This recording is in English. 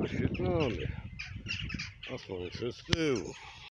That's what słońce z do.